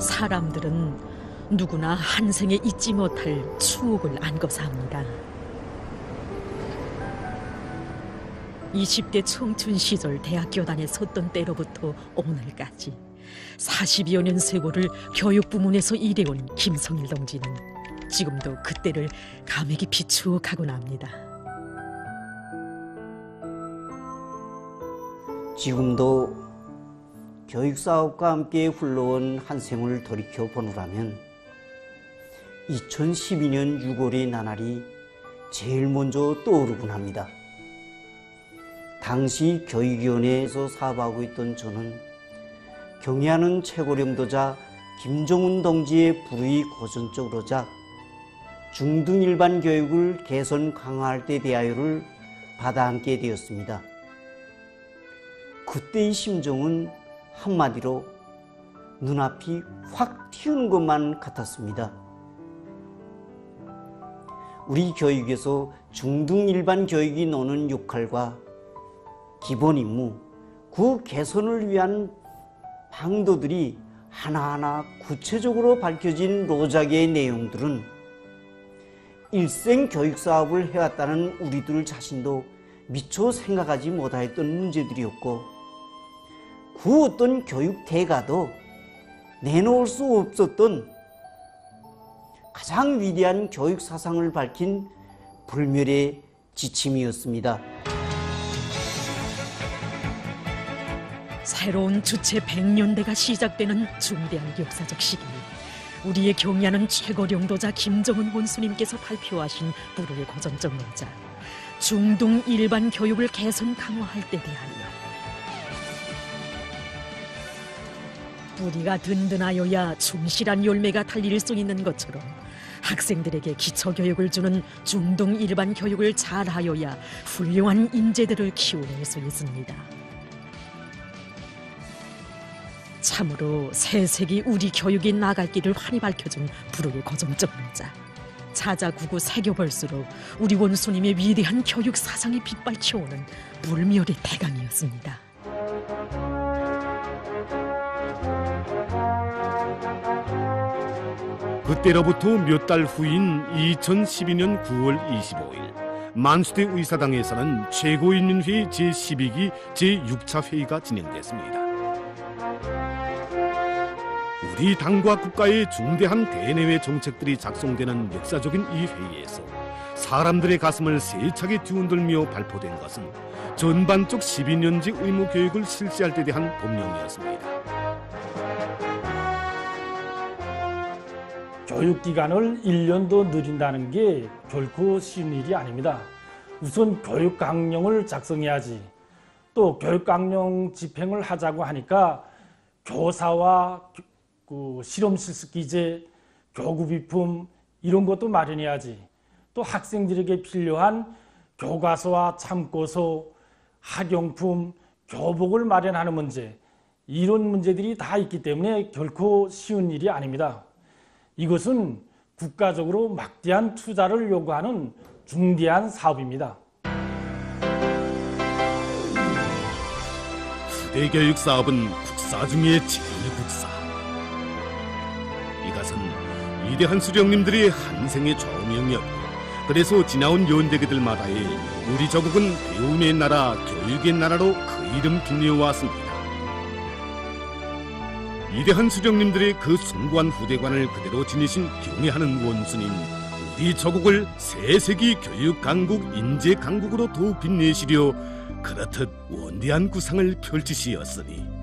사람들은 누구나 한 생에 잊지 못할 추억을 안고사 합니다. 20대 청춘 시절 대학교 다녀 섰던 때로부터 오늘까지 40여 년 세월을 교육 부문에서 일해온 김성일 동지는 지금도 그때를 감회 깊이 추억하곤 합니다. 지금도 교육사업과 함께 흘러온 한 생을 돌이켜 보노라면 2012년 6월의 나날이 제일 먼저 떠오르곤 합니다. 당시 교육위원회에서 사업하고 있던 저는 경애하는 최고령도자 김정은 동지의 불의 고전적으로자 중등 일반 교육을 개선 강화할 때 대하여를 받아 앉게 되었습니다. 그때의 심정은 한마디로 눈앞이 확 튀는 것만 같았습니다. 우리 교육에서 중등 일반 교육이 노는 역할과 기본 임무, 그 개선을 위한 방도들이 하나하나 구체적으로 밝혀진 로작의 내용들은 일생 교육 사업을 해왔다는 우리들 자신도 미처 생각하지 못하였던 문제들이었고 그 어떤 교육 대가도 내놓을 수 없었던 가장 위대한 교육 사상을 밝힌 불멸의 지침이었습니다. 새로운 주체 100년대가 시작되는 중대한 역사적 시기. 우리의 경의하는 최고령도자 김정은 원수님께서 발표하신 불후의 고전적 노자 중등 일반 교육을 개선 강화할 때 대하여 뿌리가 든든하여야 충실한 열매가 달릴 수 있는 것처럼 학생들에게 기초교육을 주는 중등 일반 교육을 잘하여야 훌륭한 인재들을 키워낼 수 있습니다. 참으로 새색이 우리 교육이 나갈 길을 환히 밝혀준 불후의 노자 자자구구 새겨볼수록 우리 원수님의 위대한 교육 사상이 빛발쳐오는 불멸의 대강이었습니다. 그때로부터 몇 달 후인 2012년 9월 25일 만수대 의사당에서는 최고인민회의 제12기 제6차 회의가 진행됐습니다. 우리 당과 국가의 중대한 대내외 정책들이 작성되는 역사적인 이 회의에서 사람들의 가슴을 세차게 뒤흔들며 발표된 것은 전반적 12년직 의무 교육을 실시할 때 대한 법령이었습니다. 교육 기간을 1년도 늘린다는 게 결코 쉬운 일이 아닙니다. 우선 교육 강령을 작성해야지. 또 교육 강령 집행을 하자고 하니까 교사와 그 실험 실습 기재, 교구비품 이런 것도 마련해야지. 또 학생들에게 필요한 교과서와 참고서, 학용품, 교복을 마련하는 문제 이런 문제들이 다 있기 때문에 결코 쉬운 일이 아닙니다. 이것은 국가적으로 막대한 투자를 요구하는 중대한 사업입니다. 후대교육 사업은 국사 중에 것은 위대한 수령님들의 한 생의 조명이었고 그래서 지나온 연대기들마다의 우리 조국은 배움의 나라, 교육의 나라로 그 이름 빛내어왔습니다. 위대한 수령님들의 그 숭고한 후대관을 그대로 지니신 경애하는 원수님 우리 조국을 세세기 교육 강국 인재 강국으로 더욱 빛내시려 그렇듯 원대한 구상을 펼치시었으니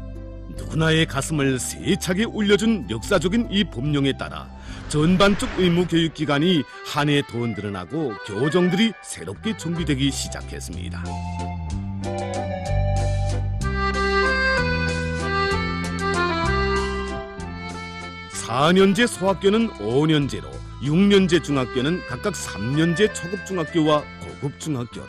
누구나의 가슴을 세차게 울려준 역사적인 이 법령에 따라 전반적 의무 교육 기관이 한 해 더 늘어나고 교정들이 새롭게 준비되기 시작했습니다. 4년제 소학교는 5년제로 6년제 중학교는 각각 3년제 초급중학교와 고급중학교로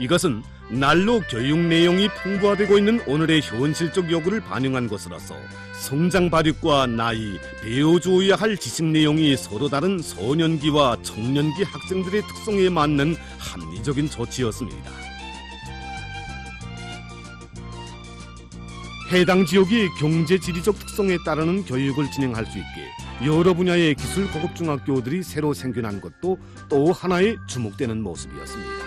이것은 날로 교육 내용이 풍부화되고 있는 오늘의 현실적 요구를 반영한 것으로서 성장 발육과 나이, 배워주어야 할 지식 내용이 서로 다른 소년기와 청년기 학생들의 특성에 맞는 합리적인 조치였습니다. 해당 지역의 경제 지리적 특성에 따르는 교육을 진행할 수 있게 여러 분야의 기술 고급 중학교들이 새로 생겨난 것도 또 하나의 주목되는 모습이었습니다.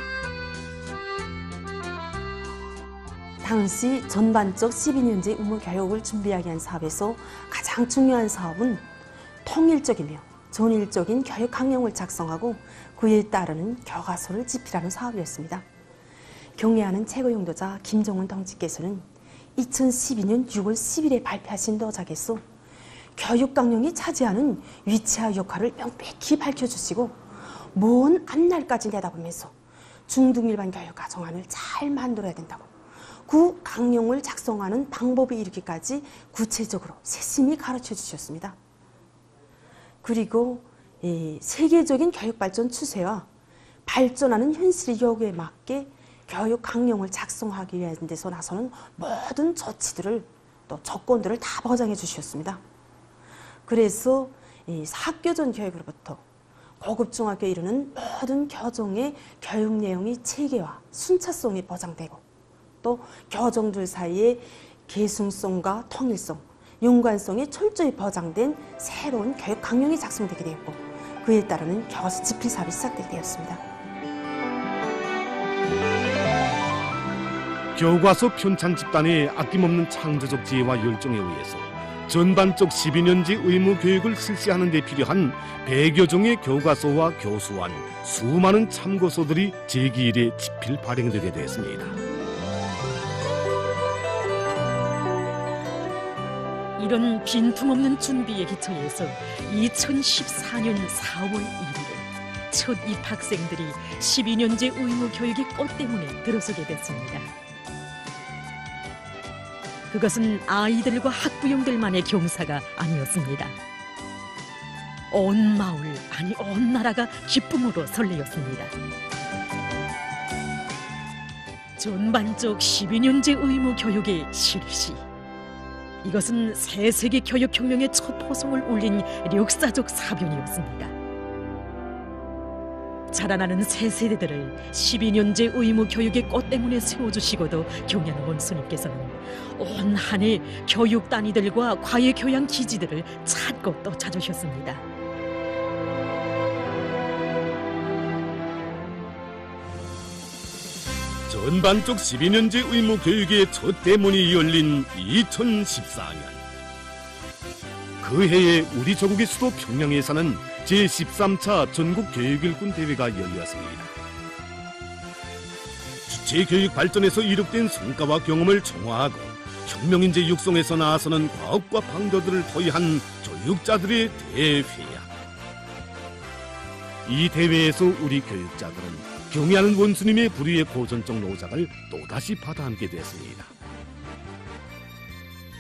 당시 전반적 12년제 의무 교육을 준비하기 위한 사업에서 가장 중요한 사업은 통일적이며 전일적인 교육 학령을 작성하고 그에 따르는 교과서를 집필하는 사업이었습니다. 경례하는 최고 용도자 김정은 동지께서는 2012년 6월 10일에 발표하신 도작에서 교육 강령이 차지하는 위치와 역할을 명백히 밝혀주시고 먼 앞날까지 내다보면서 중등 일반 교육 과정안을 잘 만들어야 된다고 그 강령을 작성하는 방법에 이르기까지 구체적으로 세심히 가르쳐 주셨습니다. 그리고 이 세계적인 교육 발전 추세와 발전하는 현실의 요구에 맞게 교육 강령을 작성하기 위한 데서 나서는 모든 조치들을 또 조건들을 다 보장해 주셨습니다. 그래서 이 학교전 교육으로부터 고급 중학교에 이르는 모든 교정의 교육 내용이 체계와 순차성이 보장되고 또 교정들 사이에 계승성과 통일성, 연관성이 철저히 보장된 새로운 교육 강령이 작성되게 되었고 그에 따르는 교과서 집필 사업이 시작되게 되었습니다. 교과서 편찬 집단의 아낌없는 창조적 지혜와 열정에 의해서 전반적 12년제 의무 교육을 실시하는 데 필요한 100여 종의 교과서와 교수안, 수많은 참고서들이 제기일에 집필 발행되게 됐습니다. 이런 빈틈없는 준비에 기초해서 2014년 4월 1일에 첫 입학생들이 12년제 의무 교육의 꽃 때문에 들어서게 됐습니다. 그것은 아이들과 학부형들만의 경사가 아니었습니다. 온 마을, 아니 온 나라가 기쁨으로 설레었습니다. 전반적 12년제 의무 교육의 실시. 이것은 새 세계 교육혁명의 첫 포성을 울린 역사적 사변이었습니다. 자라나는 새 세대들을 12년제 의무 교육의 꽃 때문에 세워주시고도 경연 원수님께서는 온 한해 교육 단위들과 과외 교양 기지들을 찾고 또 찾으셨습니다. 전반적 12년제 의무 교육의 첫 대문이 열린 2014년. 그 해에 우리 조국의 수도 평양에서는 제13차 전국 교육일꾼 대회가 열렸습니다. 주체 교육 발전에서 이룩된 성과와 경험을 정화하고 혁명인재 육성에서 나서는 과학과 방도들을 토의한 교육자들의 대회야. 이 대회에서 우리 교육자들은 경애하는 원수님의 불의의 고전적 노작을 또다시 받아안게 됐습니다.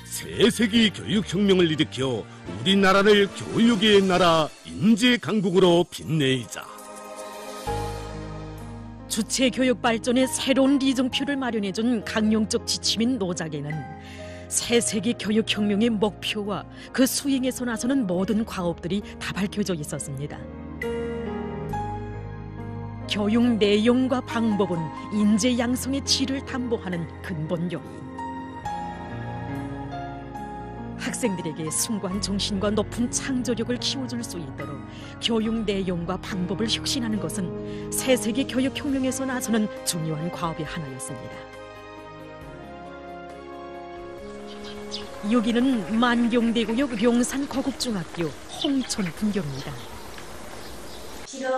새 세기 교육혁명을 일으켜 우리나라를 교육의 나라 인재 강국으로 빛내이자. 주체 교육 발전의 새로운 리정표를 마련해준 강령적 지침인 노작에는 새 세기 교육혁명의 목표와 그 수행에서 나서는 모든 과업들이 다 밝혀져 있었습니다. 교육 내용과 방법은 인재 양성의 질을 담보하는 근본 요인. 학생들에게 숭고한 정신과 높은 창조력을 키워줄 수 있도록 교육 내용과 방법을 혁신하는 것은 새 세계 교육 혁명에서 나서는 중요한 과업의 하나였습니다. 여기는 만경대구역 용산 고급중학교 홍천 분교입니다. 비록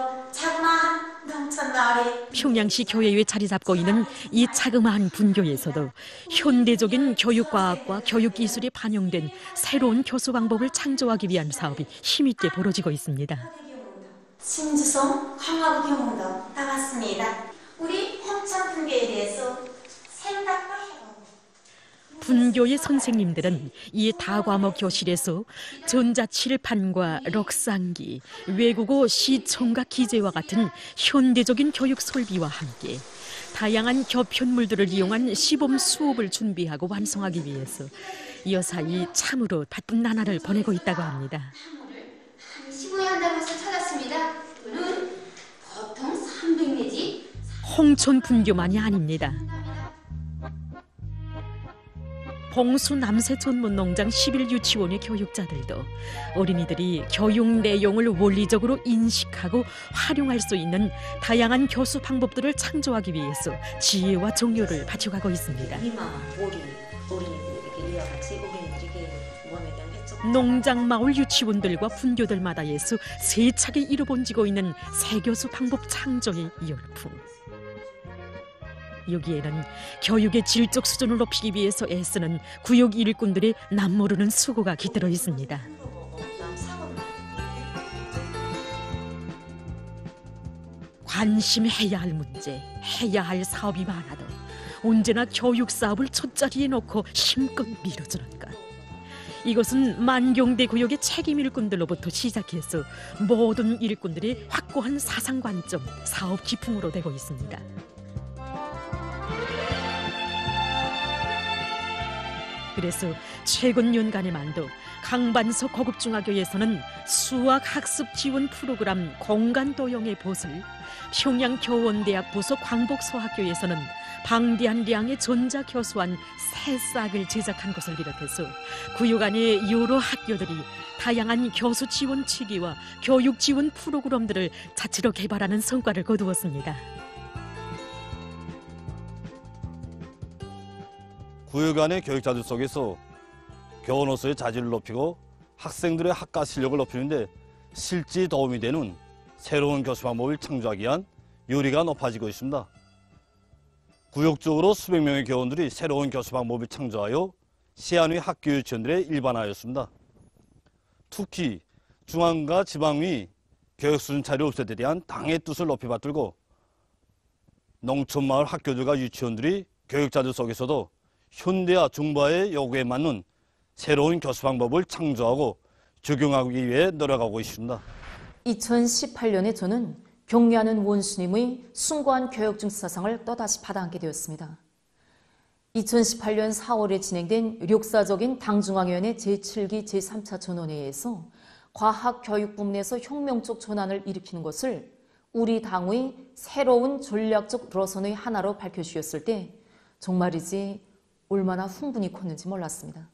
마을에 평양시 교회에 자리 잡고 있는 이 자그마한 분교에서도 현대적인 교육과학과 교육기술이 반영된 새로운 교수 방법을 창조하기 위한 사업이 힘있게 벌어지고 있습니다. 신주성, 황화부 경험도 나왔습니다. 우리 홍천 분교에 대해서 분교의 선생님들은 이 다과목 교실에서 전자칠판과 럭상기, 외국어 시청각 기재와 같은 현대적인 교육 설비와 함께 다양한 교편물들을 이용한 시범 수업을 준비하고 완성하기 위해서 여사이 참으로 바쁜 나날을 보내고 있다고 합니다. 한 15회 한다고 해서 찾았습니다. 돈은 보통 300 내지 홍촌 분교만이 아닙니다. 봉수 남새 전문 농장 11 유치원의 교육자들도 어린이들이 교육 내용을 원리적으로 인식하고 활용할 수 있는 다양한 교수 방법들을 창조하기 위해서 지혜와 정열을 바쳐가고 있습니다. 희망, 우리 어린이들에게 이와 같이 어린이들에게 몸에 대한 회적 농장 마을 유치원들과 분교들 마다에서 세차게 이루어지고 있는 세교수 방법 창조의 열풍. 여기에는 교육의 질적 수준을 높이기 위해서 애쓰는 구역 일꾼들의 남모르는 수고가 깃들어 있습니다. 관심해야 할 문제, 해야 할 사업이 많아도 언제나 교육 사업을 첫자리에 놓고 힘껏 밀어주는 것. 이것은 만경대 구역의 책임 일꾼들로부터 시작해서 모든 일꾼들의 확고한 사상 관점, 사업 기풍으로 되고 있습니다. 그래서 최근 연간에만도 강반석 고급중학교에서는 수학 학습 지원 프로그램 공간 도용의 봇을 평양 교원대학 부속 광복소학교에서는 방대한 양의 전자 교수한 새 싹을 제작한 것을 비롯해서 구역 안의 여러 학교들이 다양한 교수 지원 체계와 교육 지원 프로그램들을 자체로 개발하는 성과를 거두었습니다. 구역간의 교육자들 속에서 교원으로서의 자질을 높이고 학생들의 학과 실력을 높이는데 실제 도움이 되는 새로운 교수 방법을 창조하기 위한 요리가 높아지고 있습니다. 구역적으로 수백 명의 교원들이 새로운 교수 방법을 창조하여 시안의 학교 유치원들에 일반화하였습니다. 특히 중앙과 지방의 교육 수준 차이를 없애에 대한 당의 뜻을 높이 받들고 농촌마을 학교들과 유치원들이 교육자들 속에서도 현대화 중바의 요구에 맞는 새로운 교수 방법을 창조하고 적용하기 위해 노력하고 있습니다. 2018년에 저는 경리하는 원수님의 숭고한 교육중 사상을 또다시 받아안게 되었습니다. 2018년 4월에 진행된 역사적인 당중앙위원회 제7기 제3차 전원회의에서 과학 교육 부문에서 혁명적 전환을 일으키는 것을 우리 당의 새로운 전략적 로선의 하나로 밝혀주셨을 때 정말이지 얼마나 흥분이 컸는지 몰랐습니다.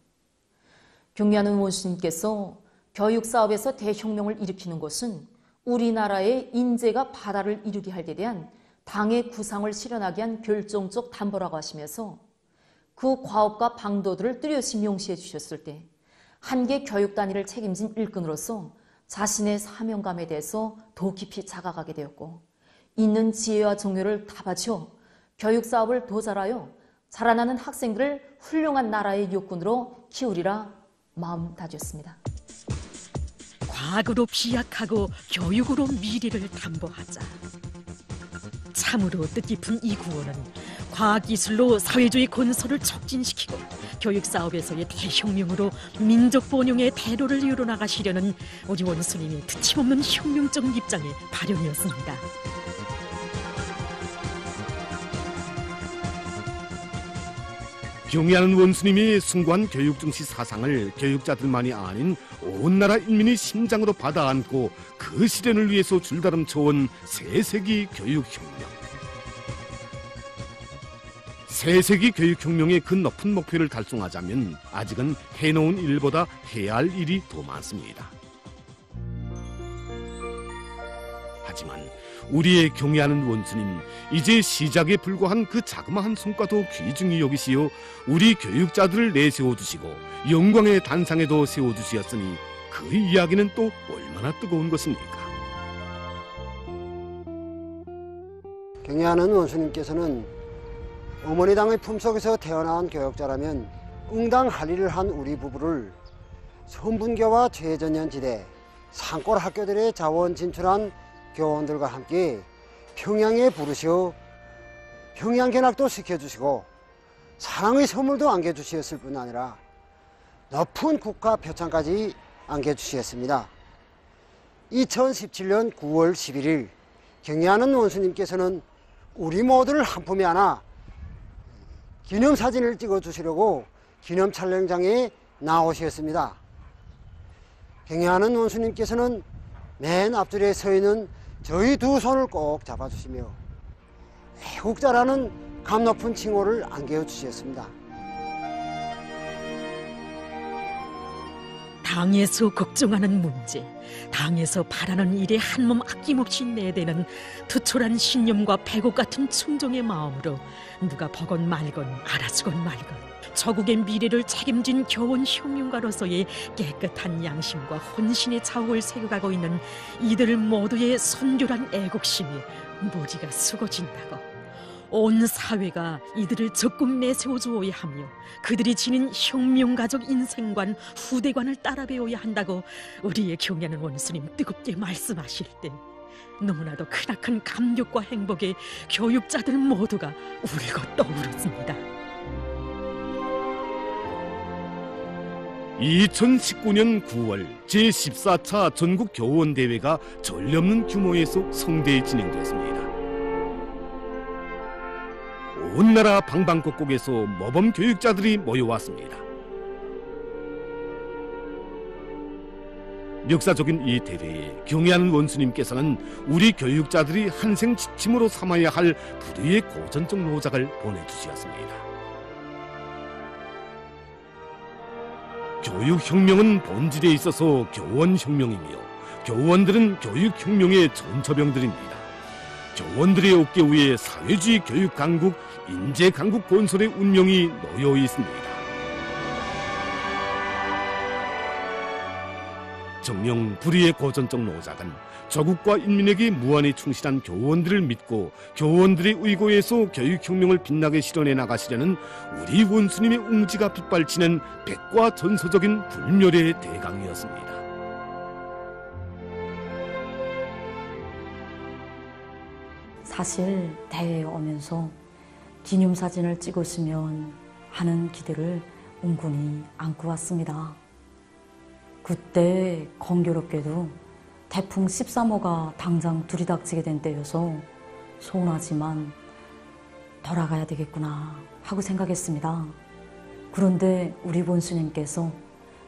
경리하는 원수님께서 교육 사업에서 대혁명을 일으키는 것은 우리나라의 인재가 바다를 이루게 할데 대한 당의 구상을 실현하기 위한 결정적 담보라고 하시면서 그 과업과 방도들을 뚜렷이 명시해 주셨을 때 한계 교육 단위를 책임진 일꾼으로서 자신의 사명감에 대해서 더 깊이 자각하게 되었고 있는 지혜와 정열을 다 바쳐 교육 사업을 더 잘하여 자라나는 학생들을 훌륭한 나라의 육군으로 키우리라 마음 다졌습니다. 과거로 비약하고 교육으로 미래를 담보하자. 참으로 뜻깊은 이 구호는 과학기술로 사회주의 건설을 촉진시키고 교육 사업에서의 대혁명으로 민족 번영의 대로를 이뤄나가시려는 우리 원수님의 드침없는 혁명적 입장의 발현이었습니다. 경애하는 원수님이 숭고한 교육 중시 사상을 교육자들만이 아닌 온 나라 인민이 심장으로 받아 안고 그 실현을 위해서 줄다름쳐온 세세기 교육혁명. 세세기 교육혁명의 그 높은 목표를 달성하자면 아직은 해놓은 일보다 해야 할 일이 더 많습니다. 하지만 우리의 경애하는 원수님 이제 시작에 불과한 그 자그마한 성과도 귀중히 여기시어 우리 교육자들을 내세워 주시고 영광의 단상에도 세워 주시었으니 그 이야기는 또 얼마나 뜨거운 것입니까? 경애하는 원수님께서는 어머니 당의 품속에서 태어난 교육자라면 응당할 일을 한 우리 부부를 선분교와 최전년지대 산골 학교들의 자원 진출한 교원들과 함께 평양에 부르시어 평양 견학도 시켜주시고 사랑의 선물도 안겨주시었을 뿐 아니라 높은 국가 표창까지 안겨주시었습니다. 2017년 9월 11일 경애하는 원수님께서는 우리 모두를 한 품에 안아 기념사진을 찍어주시려고 기념 촬영장에 나오셨습니다. 경애하는 원수님께서는 맨 앞줄에 서 있는 저희 두 손을 꼭 잡아주시며 애국자라는 감 높은 칭호를 안겨주셨습니다. 당에서 걱정하는 문제, 당에서 바라는 일에 한몸 아낌없이 내대는 투철한 신념과 배곡 같은 충정의 마음으로 누가 버건 말건 알아주건 말건 저국의 미래를 책임진 교원 혁명가로서의 깨끗한 양심과 혼신의 자욱을 새겨가고 있는 이들 모두의 선결한 애국심이 무리가 수고진다고 온 사회가 이들을 적극 내세워 주어야 하며 그들이 지닌 혁명가적 인생관 후대관을 따라 배워야 한다고 우리의 경애하는 원수님 뜨겁게 말씀하실 때 너무나도 크나큰 감격과 행복에 교육자들 모두가 울고 떠오르습니다. 2019년 9월 제14차 전국 교원 대회가 전례 없는 규모에서 성대히 진행됐습니다. 온 나라 방방곡곡에서 모범 교육자들이 모여왔습니다. 역사적인 이 대회에 경애하는 원수님께서는 우리 교육자들이 한생 지침으로 삼아야 할 부두의 고전적 노작을 보내주셨습니다. 교육혁명은 본질에 있어서 교원혁명이며 교원들은 교육혁명의 전처병들입니다. 교원들의 어깨 위에 사회주의 교육 강국, 인재 강국 건설의 운명이 놓여 있습니다. 정령 불의의 고전적 노작은 조국과 인민에게 무한히 충실한 교원들을 믿고 교원들의 의고에서 교육혁명을 빛나게 실현해 나가시려는 우리 원수님의 웅지가 빗발치는 백과 전서적인 불멸의 대강이었습니다. 사실 대회에 오면서 기념사진을 찍었으면 하는 기대를 은근히 안고 왔습니다. 그때 공교롭게도 태풍 13호가 당장 들이닥치게 된 때여서 서운하지만 돌아가야 되겠구나 하고 생각했습니다. 그런데 우리 본수님께서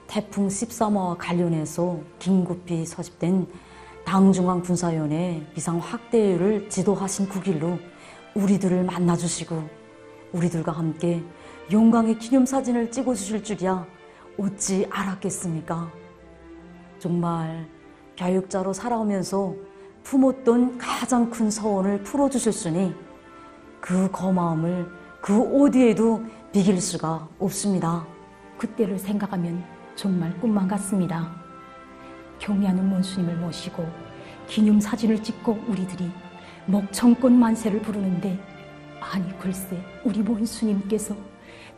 태풍 13호와 관련해서 긴급히 소집된 당중앙 군사위원회 비상 확대를 지도하신 그 길로 우리들을 만나주시고 우리들과 함께 용광의 기념사진을 찍어주실 줄이야 어찌 알았겠습니까? 정말 교육자로 살아오면서 품었던 가장 큰 서원을 풀어주셨으니 그 고마움을 그 어디에도 비길 수가 없습니다. 그때를 생각하면 정말 꿈만 같습니다. 경애하는 원수님을 모시고 기념 사진을 찍고 우리들이 목청꽃 만세를 부르는데 아니 글쎄 우리 원수님께서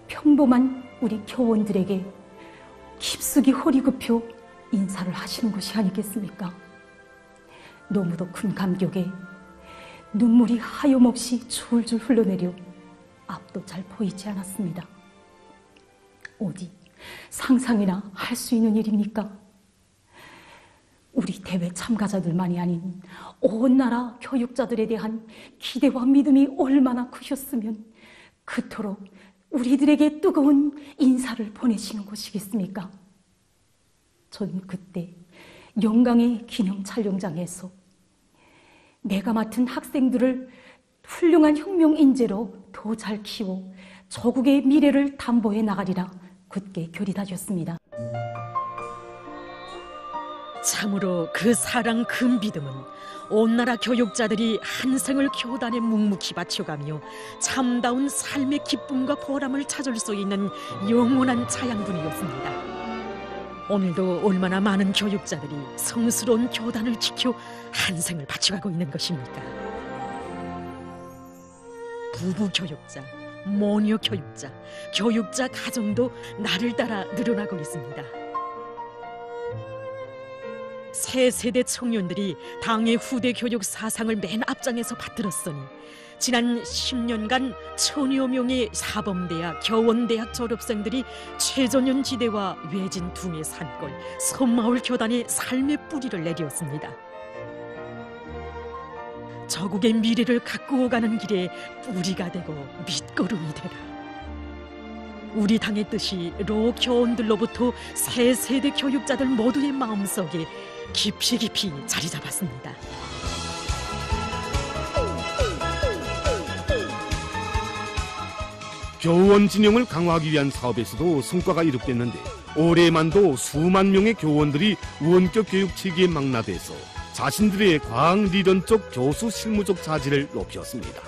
평범한 우리 교원들에게 깊숙이 허리 굽혀 인사를 하시는 것이 아니겠습니까? 너무도 큰 감격에 눈물이 하염없이 줄줄 흘러내려 앞도 잘 보이지 않았습니다. 어디 상상이나 할 수 있는 일입니까? 우리 대회 참가자들만이 아닌 온 나라 교육자들에 대한 기대와 믿음이 얼마나 크셨으면 그토록 우리들에게 뜨거운 인사를 보내시는 것이겠습니까? 전 그때 영광의 기념 촬영장에서 내가 맡은 학생들을 훌륭한 혁명 인재로 더 잘 키워 조국의 미래를 담보해 나가리라 굳게 결의다졌습니다. 참으로 그 사랑 그 믿음은 온 나라 교육자들이 한 생을 교단에 묵묵히 바쳐가며 참다운 삶의 기쁨과 보람을 찾을 수 있는 영원한 자양분이었습니다. 오늘도 얼마나 많은 교육자들이 성스러운 교단을 지켜 한 생을 바쳐가고 있는 것입니까? 부부 교육자, 모녀 교육자, 교육자 가정도 나를 따라 늘어나고 있습니다. 새 세대 청년들이 당의 후대 교육 사상을 맨 앞장에서 받들었으니 지난 10년간 천여 명의 사범대학, 겨원대학 졸업생들이 최전현 지대와 외진 둥의 산골, 섬마을 교단의 삶의 뿌리를 내렸습니다. 저국의 미래를 가꾸어 가는 길에 뿌리가 되고 밑거름이 되라. 우리 당의 뜻이 로 교원들로부터 새 세대 교육자들 모두의 마음속에 깊이 깊이 자리 잡았습니다. 교원 진영을 강화하기 위한 사업에서도 성과가 이룩됐는데 올해만도 수만 명의 교원들이 원격 교육 체계에 망라돼서 자신들의 과학 리런적 교수 실무적 자질을 높였습니다.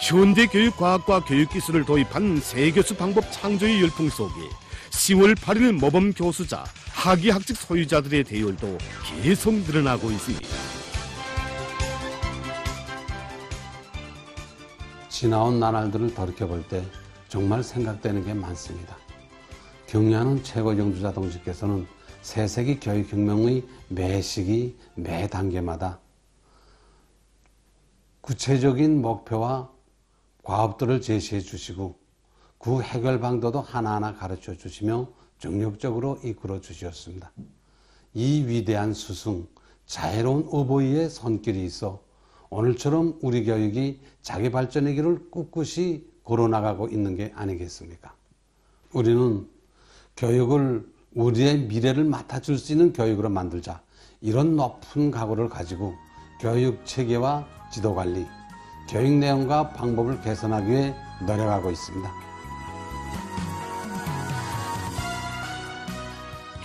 현대 교육 과학과 교육 기술을 도입한 세교수 방법 창조의 열풍 속에 10월 8일 모범 교수자, 학위학직 소유자들의 대열도 계속 늘어나고 있습니다. 지나온 나날들을 돌이켜볼 때 정말 생각되는 게 많습니다. 경려하는 최고 영주자 동지께서는 새세기 교육 혁명의 매 시기, 매 단계마다 구체적인 목표와 과업들을 제시해 주시고 그 해결 방도도 하나하나 가르쳐 주시며 정력적으로 이끌어 주셨습니다. 이 위대한 스승, 자애로운 어버이의 손길이 있어 오늘처럼 우리 교육이 자기 발전의 길을 꿋꿋이 걸어나가고 있는 게 아니겠습니까? 우리는 교육을 우리의 미래를 맡아줄 수 있는 교육으로 만들자. 이런 높은 각오를 가지고 교육 체계와 지도 관리, 교육 내용과 방법을 개선하기 위해 노력하고 있습니다.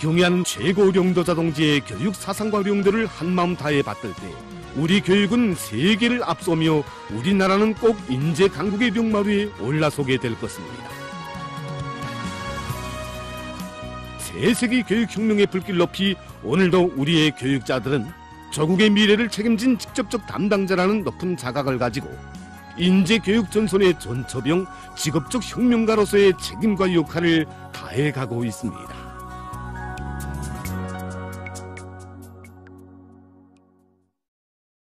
경의하는 최고 령도자 동지의 교육 사상과 령도를 한마음 다해 받들 때 우리 교육은 세계를 앞서며 우리나라는 꼭 인재 강국의 벽마 위에 올라서게 될 것입니다. 새세기 교육혁명의 불길 높이 오늘도 우리의 교육자들은 조국의 미래를 책임진 직접적 담당자라는 높은 자각을 가지고 인재 교육 전선의 전처병 직업적 혁명가로서의 책임과 역할을 다해가고 있습니다.